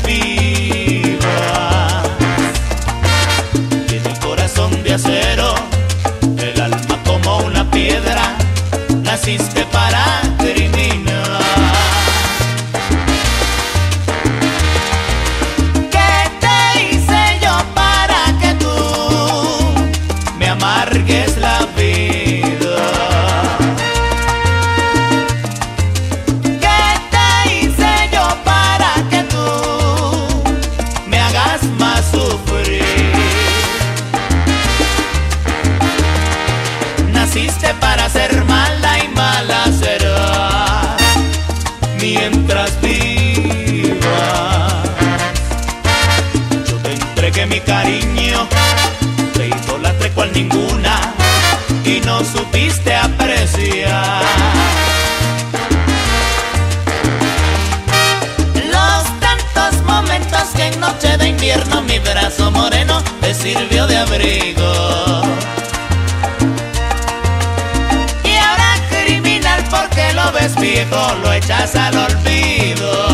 piedras vivas. Tiene el corazón de acero, el alma como una piedra, naciste para Naciste para ser mala y mala serás mientras vivas. Yo te entregué mi cariño, te idolatré cual ninguna y no supiste apreciar. Los tantos momentos que en noche de invierno mi brazo moreno te sirvió Viejo, lo echas al olvido.